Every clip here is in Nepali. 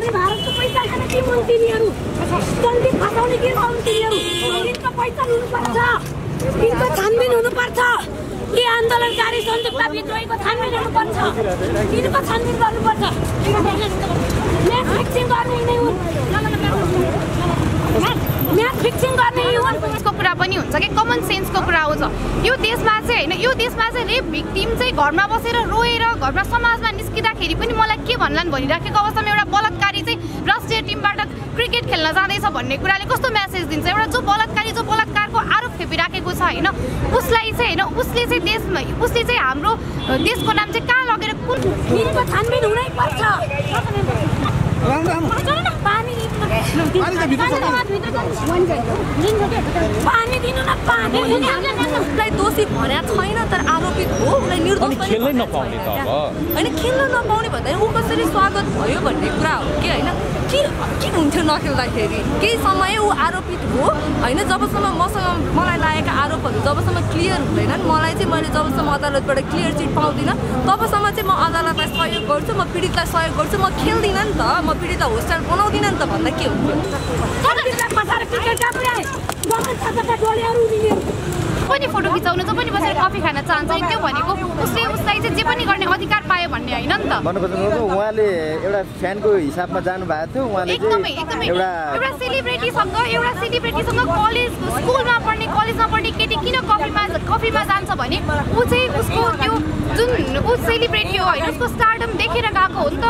पार्ने भारतको पैसा खाने के हुन् तिनीहरू? जल्दी फसाउने के गर्नु तिनीहरू? यिनको पैसा लिनुपर्छ यिनको छानबिन हुनुपर्छ। यी आन्दोलनकारी सन्दुकका विद्रोहीको छानबिन हुनुपर्छ। यिनको छानबिन गर्नुपर्छ। म्याच फिक्सिङ गर्ने यिनै हुन्। म्याच फिक्सिङ गर्ने हुन्। को कुरा पनि हुन्छ कि? कमन सेन्सको कुरा आउँछ यो देशमा चाहिँ होइन यो देशमा चाहिँ रेप भिक्टिम चाहिँ घरमा बसेर रोएर घरमा समाजमा निस्किँदाखेरि पनि मलाई के भन्लान् भनिराखेको अवस्थामा एउटा बलात्कारी चाहिँ राष्ट्रिय टिमबाट क्रिकेट खेल्न जाँदैछ भन्ने कुराले कस्तो म्यासेज दिन्छ? एउटा जो बलात्कारी जो बलात्कारको आरोप खेपिराखेको छ होइन उसलाई चाहिँ होइन उसले चाहिँ देशमा उसले चाहिँ हाम्रो देशको नाम चाहिँ कहाँ लगेर कुन यिनको छानबिन हुनै पर्छ पानी पानी दिनु न पानी उसलाई दोषी भनेको छैन तर आरोपित हो उसलाई निर्दोष खेल्नै नपाउने त अब। होइन खेल्न नपाउने भन्दा ऊ कसरी स्वागत भयो भन्ने कुरा हो कि होइन? के के हुन्थ्यो नखेल्दाखेरि? केही समय ऊ आरोपित हो होइन? जबसम्म जबसम्म क्लियर हुँदैनन् मलाई चाहिँ मैले जबसम्म अदालतबाट क्लियर चिट पाउँदिनँ तबसम्म चाहिँ म अदालतलाई सहयोग गर्छु म पीडितलाई सहयोग गर्छु म खेल्दिनँ नि त म पीडितलाई होस्टेल बनाउँदिनँ नि त भन्दा के हुन्थ्यो पनि फोटो खिचाउनु जो पनि बसेर कफी खान चाहन्छ। त्यो भनेको उसले उसलाई चाहिँ जे पनि गर्ने अधिकार पायो भन्ने होइन नि त। उहाँले एउटा फ्यानको हिसाबमा जानुभएको थियो। उहाँले एकदमै चाहिँ एकदमै एउटा सेलिब्रेटीसँग एउटा सेलिब्रेटीसँग कलेज स्कुलमा पढ्ने कलेजमा पढ्ने केटी किन कफीमा कफीमा जान्छ भने ऊ चाहिँ उसको त्यो जुन ऊ सेलिब्रेटी हो होइन उसको स्टार्डम देखेर गएको हो नि त।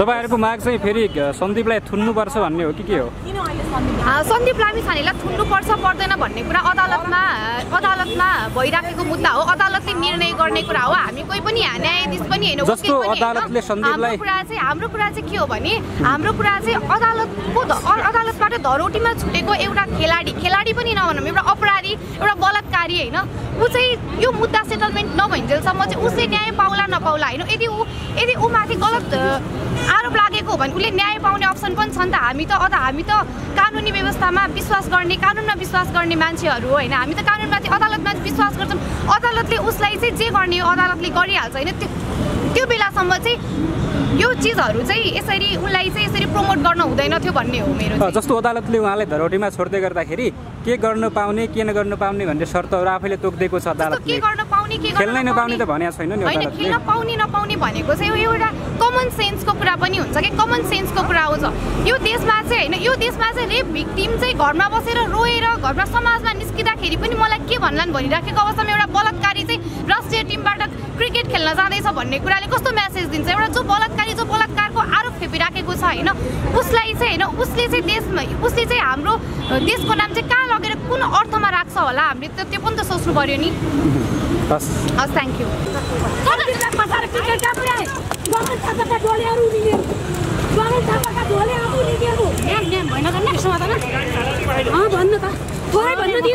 तपाईँहरूको माग चाहिँ फेरि सन्दीपलाई थुन्नुपर्छ भन्ने हो कि के हो? सन्दीप लामिछानेलाई थुन्नुपर्छ पर्दैन भन्ने कुरा अदालतमा अदालतमा भइराखेको मुद्दा हो। अदालतले निर्णय गर्ने कुरा हो। हामी कोही पनि न्यायाधीश पनि होइन हाम्रो कुरा चाहिँ हाम्रो कुरा चाहिँ के हो भने हाम्रो कुरा चाहिँ अदालतको अदालतबाट धरोटीमा छुटेको एउटा खेलाडी खेलाडी पनि नभनौँ एउटा अपराधी एउटा बलात्कारी होइन ऊ चाहिँ यो मुद्दा सेटलमेन्ट नभइन्जेलसम्म चाहिँ उसले न्याय पाउला नपाउला होइन। यदि ऊ यदि ऊ माथि गलत आरोप लागेको हो भने उसले न्याय पाउने अप्सन पनि छ नि त। हामी त अदा हामी त कानुनी व्यवस्थामा विश्वास गर्ने कानुनमा विश्वास गर्ने मान्छेहरू होइन। हामी त कानुनमाथि अदालतमाथि विश्वास गर्छौँ। अदालतले उसलाई चाहिँ जे गर्ने अदालतले गरिहाल्छ होइन। त्यो त्यो बेलासम्म चाहिँ यो चिजहरू चाहिँ यसरी उसलाई चाहिँ यसरी प्रमोट गर्न हुँदैन थियो भन्ने हो मेरो। जस्तो अदालतले उहाँलाई धरोटीमा छोड्दै गर्दाखेरि के गर्नु पाउने के नगर्नु पाउने भन्ने शर्तहरू आफैले तोकिदिएको छ अदालतले। गर्न पाउने के गर्न खेल्नै नपाउने त भनेको छैन नि होइन खेल्न पाउने नपाउने भनेको चाहिँ यो एउटा कमन सेन्सको कुरा पनि हुन्छ कि? कमन सेन्सको कुरा आउँछ यो देशमा चाहिँ होइन यो देशमा चाहिँ रेप भिक्टिम चाहिँ घरमा बसेर रोएर घरमा समाजमा निस्किँदाखेरि पनि मलाई के भन्लान् भनिराखेको अवस्थामा एउटा बलात्कारी चाहिँ राष्ट्रिय टिमबाट क्रिकेट खेल्न जाँदैछ भन्ने कुराले कस्तो म्यासेज दिन्छ? एउटा जो बलात्कारी जो बलात्कारको आरोप खेपिराखेको छ होइन? उसलाई चाहिँ होइन? उसले चाहिँ देशमा उसले चाहिँ हाम्रो देशको नाम चाहिँ कहाँ लगेर कुन अर्थमा राख्छ होला? हामीले त त्यो पनि त सोच्नु पर्यो नि। हस्। हस् थ्याङ्क यू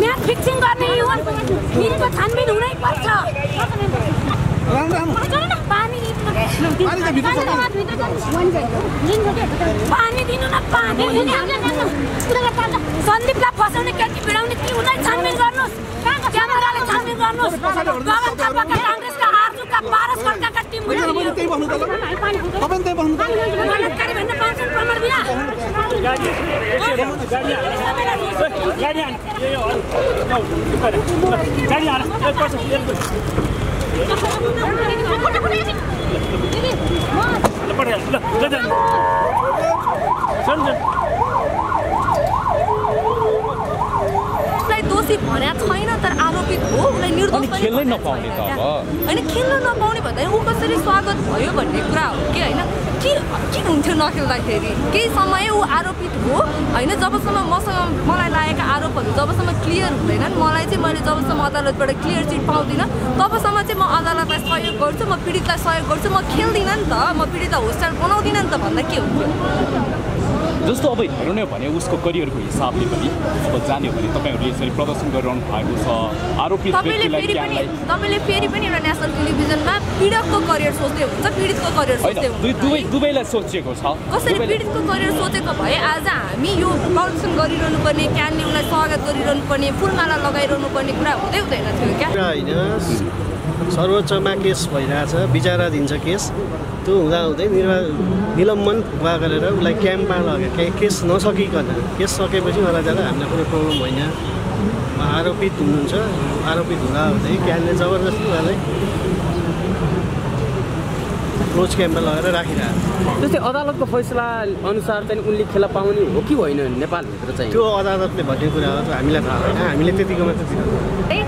म्याच फिक्सिङ गर्ने यी हुन् यिनको छानबिन हुनै पर्छ पानी पानी दिनु न पानी सन्दीपलाई फसाउने केटी भिडाउने कि उसलाई छानबिन गर्नुहोस् क्यामेराले छानबिन गर्नुहोस् गगन थापाका काङ्ग्रेसका आर्जुका पारस खड्काका टिम उसलाई दोषी भनेको छैन तर आरोपित हो उसलाई निर्दोष खेल्नै नपाउने त अब। होइन खेल्न नपाउने भन्दा ऊ कसरी स्वागत भयो भन्ने कुरा हो कि होइन के किन हुन्थ्यो नखेल्दाखेरि? केही समय ऊ आरोपित हो। होइन जबसम्म मसँग मलाई लागेका आरोपहरू जबसम्म क्लियर हुँदैनन् मलाई चाहिँ मैले जबसम्म अदालतबाट क्लियर चिट पाउँदिनँ तबसम्म चाहिँ म अदालतलाई सहयोग गर्छु म पीडितलाई सहयोग गर्छु म खेल्दिनँ नि त म पीडितलाई होस्टाइल बनाउँदिनँ नि त भन्दा के हुन्थ्यो? जस्तो अब हेर्नु नै भने उसको करियरको हिसाबले पनि अब जाने हो भने तपाईँहरूले यसरी प्रदर्शन गरिरहनु भएको छ आरोपित तपाईँले फेरि पनि ज्ञानलाई तपाईँले फेरि पनि एउटा नेसनल टेलिभिजनमा पीडकको करियर सोच्दै हुन्छ पीडितको करियर होइन सोच्दै दुई दुवै हुन्छ दुवैलाई सोचिएको छ। कसरी दुवैलाई- पीडितको करियर सोचेको भए आज हामी यो प्रदर्शन गरिरहनु पर्ने क्यानले उसलाई स्वागत गरिरहनु पर्ने फुलमाला लगाइरहनु पर्ने कुरा हुँदै हुँदैन थियो क्या। होइन सर्वोच्चमा केस भइरहेछ विचाराधीन छ केस। त्यो हुँदाहुँदै निर्वा निलम्बन गरेर उसलाई क्याम्पमा लग्यो के केस नसकिकन केस सकेपछि मलाई जाँदा हामीलाई कुनै प्रब्लम होइन। आरोपित हुनुहुन्छ आरोपित हुँदाहुँदै क्यानले जबरजस्ती उहाँलाई क्लोज क्याम्पमा लगेर राखिरहेको जस्तै अदालतको फैसला अनुसार चाहिँ उनले खेला पाउने हो कि होइन नेपालभित्र चाहिँ? त्यो अदालतले भन्ने कुरा हो हामीलाई थाहा होइन हामीले त्यतिको मात्रै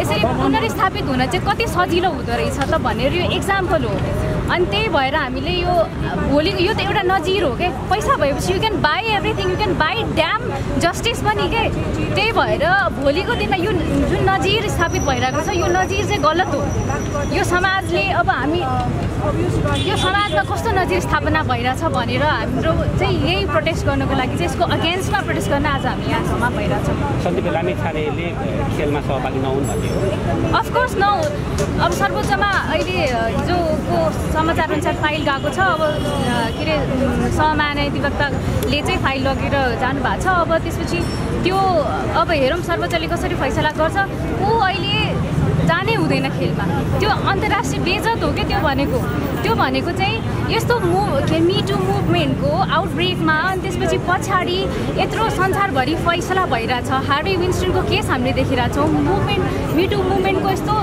यसरी पुनर्स्थापित हुन चाहिँ कति सजिलो हुँदो रहेछ त भनेर यो इक्जाम्पल हो। अनि त्यही भएर हामीले यो भोलि यो त एउटा नजिर हो क्या पैसा भएपछि you can buy everything you can buy damn justice पनि के? त्यही भएर भोलिको दिनमा यो जुन नजिर स्थापित भइरहेको छ यो नजिर चाहिँ गलत हो। यो समाजले अब हामी यो समाजमा कस्तो नजिर स्थापना भइरहेछ भनेर हाम्रो चाहिँ यही प्रोटेस्ट गर्नको लागि चाहिँ यसको अगेन्स्टमा प्रोटेस्ट गर्न आज हामी यहाँसम्म भइरहेछौँ। सन्दीप लामिछानेले खेलमा सहभागी नहुन् भन्ने अफकोर्स न अब सर्वोच्चमा अहिले हिजोको समाचार अनुसार फाइल गएको छ अब के अरे सहमहाधिवक्ताले चाहिँ फाइल लगेर जानुभएको छ। अब त्यसपछि त्यो अब हेरौँ सर्वोच्चले कसरी फैसला गर्छ। ऊ अहिले जानै हुँदैन खेलमा। त्यो अन्तर्राष्ट्रिय बेजत हो क्या त्यो भनेको? त्यो भनेको चाहिँ यस्तो मुभ के मिटु मुभमेन्टको आउटब्रेकमा अनि त्यसपछि पछाडि यत्रो संसारभरि फैसला भइरहेछ। हार्डी विन्स्टनको केस हामीले देखिरहेछौँ। मुभमेन्ट मिटु मुभमेन्टको यस्तो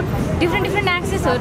डिफ्रेन्ट डिफ्रेन्ट एक्सेसहरू